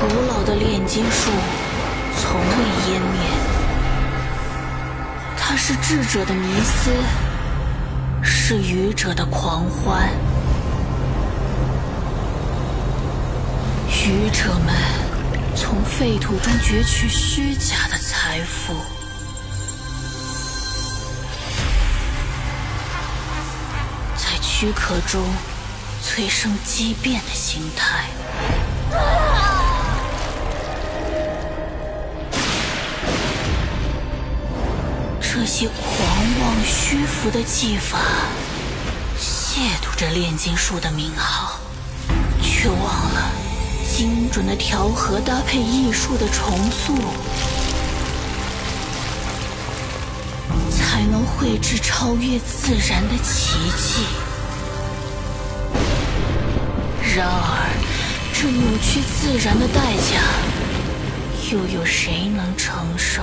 古老的炼金术从未湮灭，它是智者的迷思，是愚者的狂欢。愚者们从废土中攫取虚假的财富，在躯壳中催生畸变的形态。这些狂妄虚浮的技法，亵渎着炼金术的名号，却忘了精准的调和搭配艺术的重塑，才能绘制超越自然的奇迹。然而，这扭曲自然的代价，又有谁能承受？